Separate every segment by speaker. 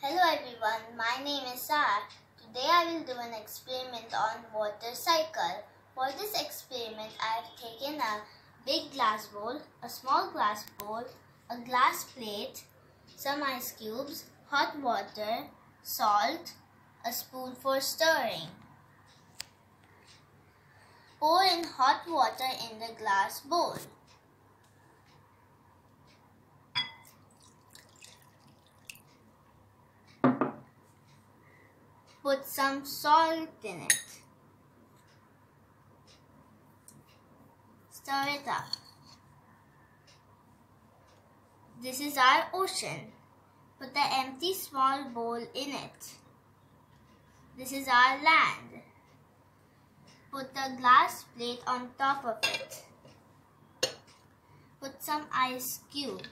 Speaker 1: Hello everyone, my name is Sara. Today I will do an experiment on water cycle. For this experiment I have taken a big glass bowl, a small glass bowl, a glass plate, some ice cubes, hot water, salt, a spoon for stirring. Pour in hot water in the glass bowl. Put some salt in it. Stir it up. This is our ocean. Put the empty small bowl in it. This is our land. Put the glass plate on top of it. Put some ice cubes.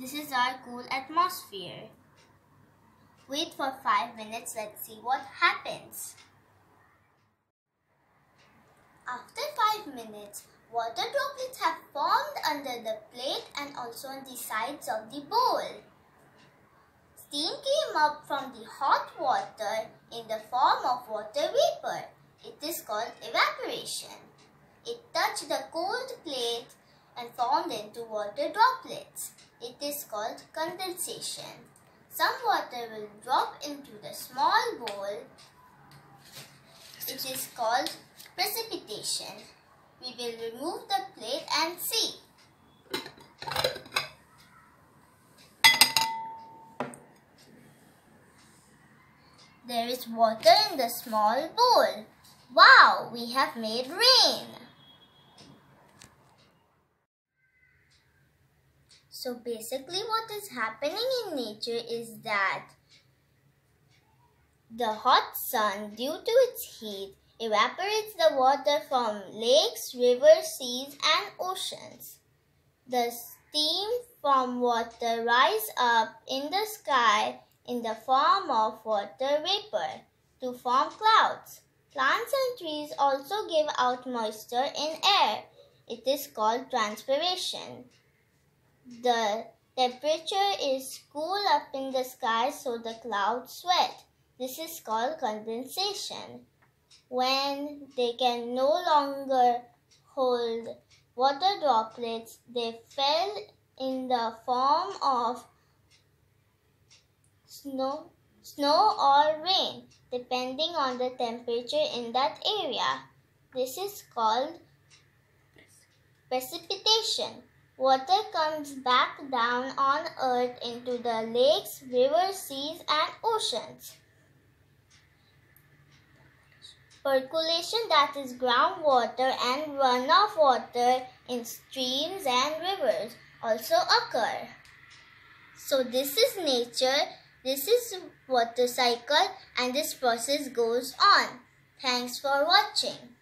Speaker 1: This is our cool atmosphere. Wait for 5 minutes, let's see what happens. After 5 minutes, water droplets have formed under the plate and also on the sides of the bowl. Steam came up from the hot water in the form of water vapor. It is called evaporation. It touched the cold plate and formed into water droplets. It is called condensation. Some water will drop into the small bowl. It is called precipitation. We will remove the plate and see. There is water in the small bowl. Wow, we have made rain. So basically what is happening in nature is that the hot sun due to its heat evaporates the water from lakes, rivers, seas and oceans. The steam from water rise up in the sky in the form of water vapor to form clouds. Plants and trees also give out moisture in air. It is called transpiration. The temperature is cool up in the sky so the clouds sweat. This is called condensation. When they can no longer hold water droplets, they fell in the form of snow, snow or rain, depending on the temperature in that area. This is called precipitation. Water comes back down on earth into the lakes, rivers, seas and oceans. Percolation that is groundwater and runoff water in streams and rivers also occur. So this is nature, this is water cycle and this process goes on. Thanks for watching.